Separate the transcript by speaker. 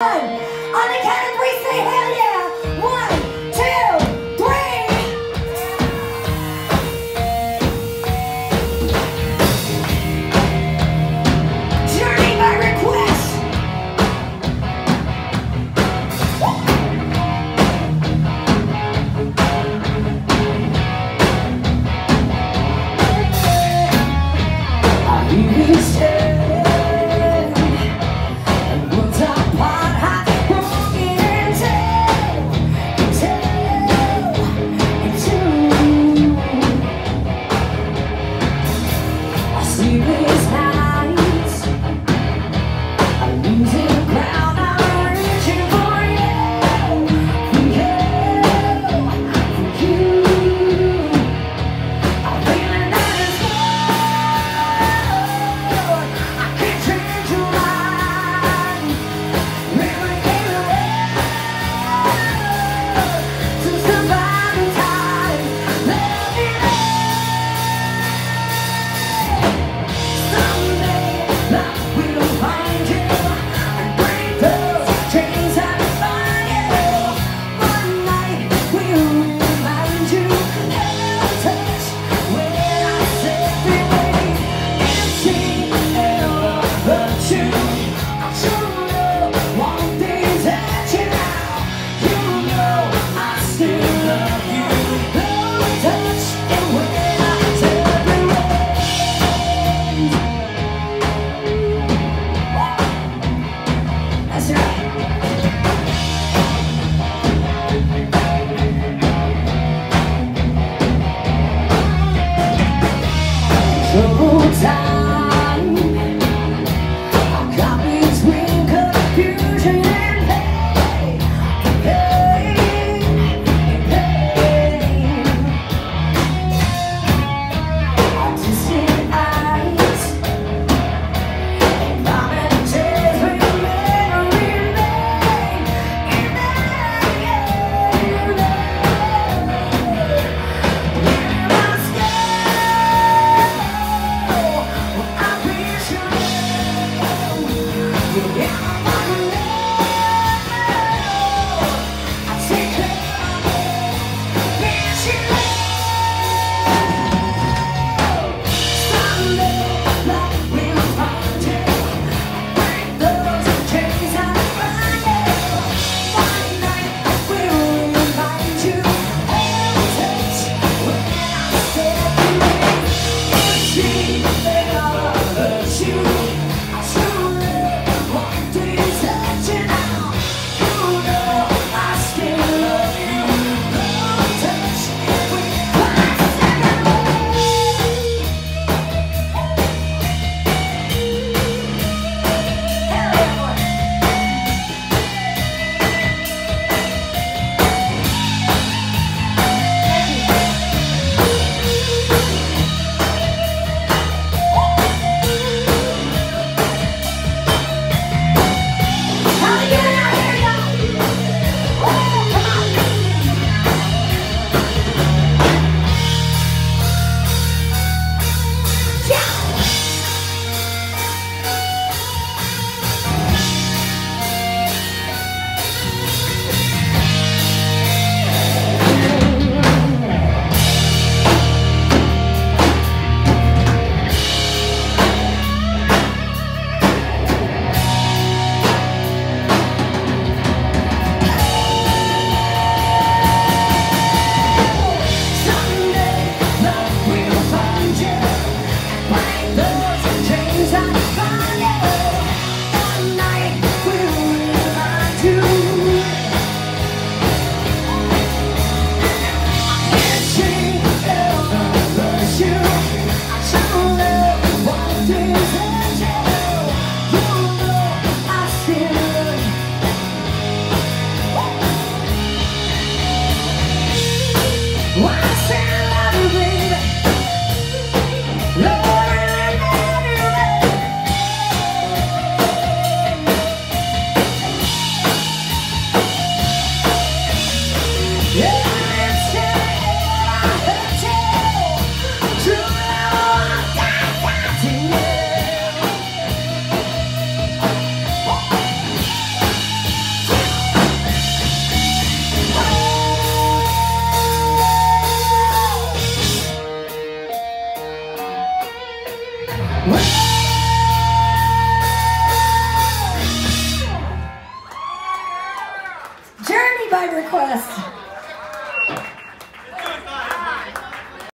Speaker 1: On the count of three, say hey.